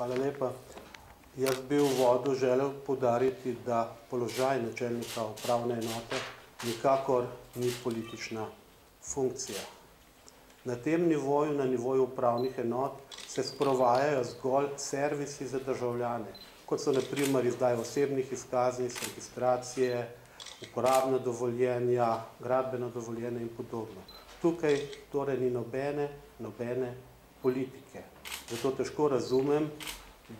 Hvala lepa. Jaz bi v vodu želel podariti, da položaj načelnika upravne enote nikakor ni politična funkcija. Na tem nivoju, na nivoju upravnih enot, se sprovajajo zgolj servisi za državljane, kot so na primer izdaj osebnih izkaznic, registracije, uporabna dovoljenja, gradbeno dovoljenje in podobno. Tukaj torej ni nobene, nobene politike. Zato težko razumem,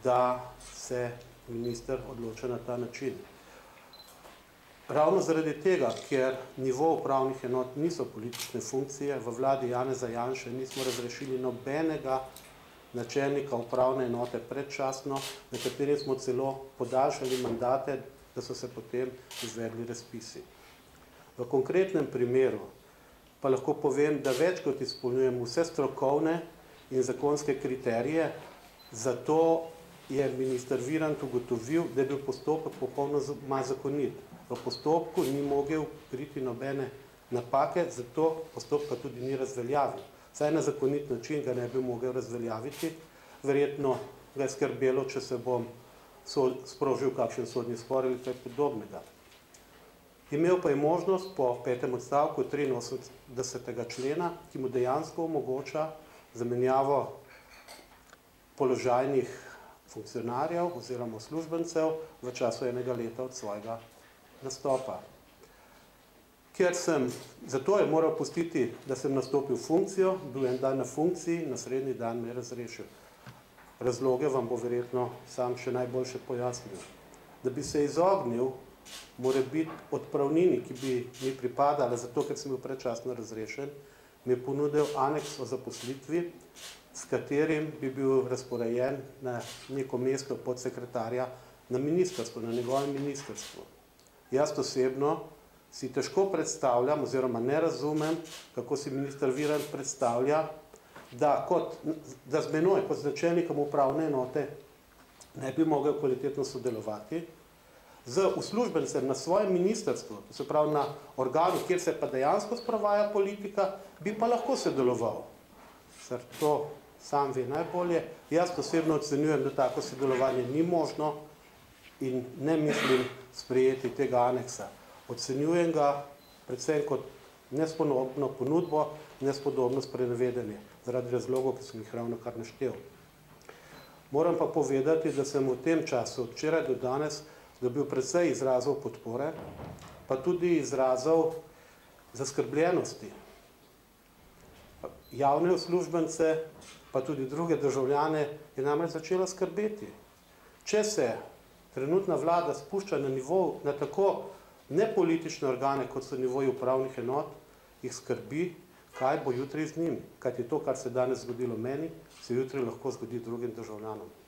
da se minister odloča na ta način. Ravno zaradi tega, ker nivo upravnih enot niso politične funkcije, v vladi Janeza Janše nismo razrešili nobenega načelnika upravne enote predčasno, na kateri smo celo podaljšali mandate, da so se potem izvedli razpisi. V konkretnem primeru pa lahko povem, da več kot izpolnjujem vse strokovne in zakonske kriterije, zato je minister Virant ugotovil, da je bil postopek popolnoma zakonit. V postopku ni mogel priti nobene napake, zato postopka tudi ni razveljavil. Saj na zakonit način ga ne bi mogel razveljaviti, verjetno ga je skrbelo, če se bom sprožil kakšen sodni spor ali kaj podobnega. Imel pa je možnost po petem odstavku 83. člena, ki mu dejansko omogoča zamenjavo položajnih funkcionarjev oziroma službencev v času enega leta od svojega nastopa. Ker sem, zato je moral pustiti, da sem nastopil funkcijo, bil en dan na funkciji, naslednji dan me razrešil. Razloge vam bo verjetno sam še najboljše pojasnil. Da bi se izognil, mora biti odpravnini, ki bi mi pripadala, zato ker sem bil predčasno razrešen, mi je ponudil aneks o zaposlitvi, s katerim bi bil razporejen na neko mesto podsekretarja na ministrstvu, na njegovem ministrstvu. Jaz osebno si težko predstavljam oziroma ne razumem, kako si minister Virant predstavlja, da, kot, da z menoj kot značelnikom upravne enote ne bi mogel kvalitetno sodelovati, z uslužbencem na svojem ministrstvu, to se pravi na organu, kjer se pa dejansko sprovaja politika, bi pa lahko sodeloval. Sr to sam ve najbolje. Jaz osebno ocenjujem, da tako sodelovanje ni možno in ne mislim sprejeti tega aneksa. Ocenjujem ga predvsem kot nespodobno ponudbo, nespodobno sprenevedanje, zaradi razlogov, ki sem jih ravno kar naštel. Moram pa povedati, da sem v tem času, od včeraj do danes, dobil precej izrazov podpore, pa tudi izrazov zaskrbljenosti. Javne uslužbence, pa tudi druge državljane, je namreč začela skrbeti. Če se trenutna vlada spušča na nivo, na tako nepolitične organe, kot so nivoji upravnih enot, jih skrbi, kaj bo jutri z njimi. Kajti to, kar se danes zgodilo meni, se jutri lahko zgodi drugim državljanom.